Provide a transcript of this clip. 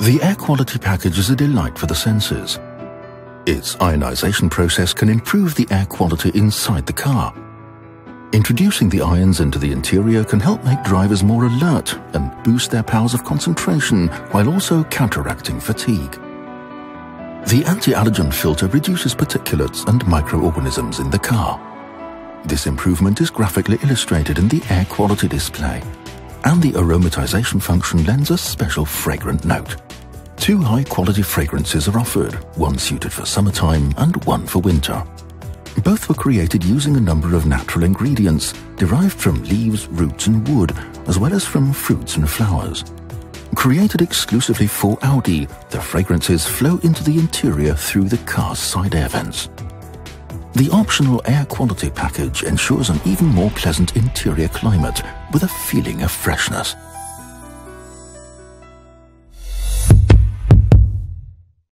The air quality package is a delight for the senses. Its ionization process can improve the air quality inside the car. Introducing the ions into the interior can help make drivers more alert and boost their powers of concentration while also counteracting fatigue. The anti-allergen filter reduces particulates and microorganisms in the car. This improvement is graphically illustrated in the air quality display, and the aromatization function lends a special fragrant note. Two high-quality fragrances are offered, one suited for summertime and one for winter. Both were created using a number of natural ingredients derived from leaves, roots and wood, as well as from fruits and flowers. Created exclusively for Audi, the fragrances flow into the interior through the car's side air vents. The optional air quality package ensures an even more pleasant interior climate with a feeling of freshness.